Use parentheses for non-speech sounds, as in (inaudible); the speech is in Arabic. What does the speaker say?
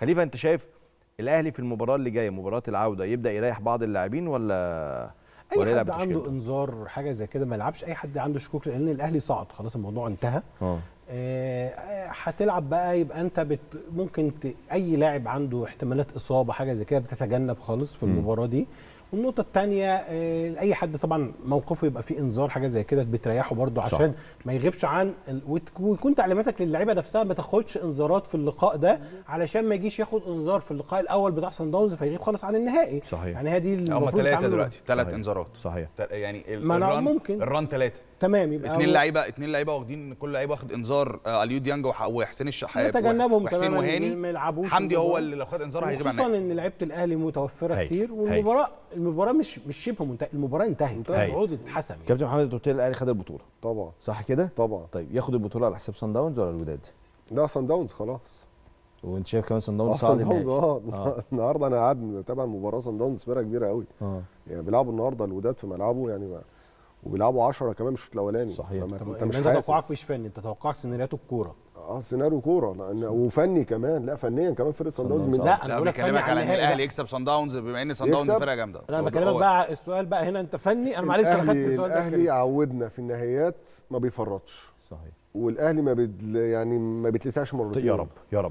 خليفة أنت شايف الأهلي في المباراة اللي جاية مباراة العودة يبدأ يريح بعض اللاعبين ولا ولا اي يلعب حد عنده؟ إنذار حاجة زي كده ما يلعبش؟ أي حد عنده شكوك؟ لأن الأهلي صعد خلاص الموضوع انتهى. آه. آه، هتلعب بقى يبقى أنت بت ممكن ت... أي لاعب عنده احتمالات إصابة حاجة زي كده بتتجنب خالص في المباراة دي. والنقطة الثانية أي حد طبعا موقفه يبقى فيه إنذار حاجة زي كده بتريحه برضه صح. عشان ما يغيبش عن ويكون تعليماتك للعيبة نفسها ما تاخدش إنذارات في اللقاء ده علشان ما يجيش ياخد إنذار في اللقاء الأول بتاع صن داونز فيغيب خالص عن النهائي صحيح. يعني هي دي هم المفروض ثلاثة يتعاملوا- دلوقتي ثلاث. إنذارات صحيح يعني الران ممكن. الران ثلاثة تمام يبقى اثنين لعيبة اثنين لعيبة واخدين كل لعيبة واخد انذار آه، اليو ديانج وح- وحسين الشحات يتجنبهم وحسين تماما وهاني ما يلعبوش حمدي هو. اللي لو خد انذار هيغيب عن خصوصا. إن لعيبة الأهلي متوفرة هاي. كتير. والمباراة المباراة مش مش شبه منتهية المباراة انتهت. الصعود اتحسم يعني. كابتن محمد أنت قلت لي الأهلي خد البطولة طبعا صح كده طبعا طيب ياخد البطولة على حساب سان داونز ولا الوداد لا سان داونز خلاص وانت شايف كمان سان داونز آه، صعد آه آه. (laughs) النهارده أنا قاعد متابع المباراة سان داونز فرقة كبيرة قوي آه يعني بيلعبوا النهارده الوداد في ملعبه يعني ما وبيلعبوا 10 كمان مش الشوط الأولاني. صحيح. فما- طب انت أنت, مش أنت توقعك مش فني أنت توقعك سيناريوهات الكورة. آه سيناريو كورة. لأن وفني كمان. لا فنيا كمان فرقه سان داونز من آه. لا أنا بقول لك فني بكلمك على إن الأهلي لا. يكسب صن داونز بما إن صن داونز. فرقة جامدة. أنا بكلمك بقى السؤال بقى هنا أنت فني؟ أنا معلش أنا خدت السؤال ده الأهلي. عودنا في النهائيات ما بيفرطش. صحيح. والأهلي ما بيد يعني ما بيتلسعش مرتين. يا رب يا رب.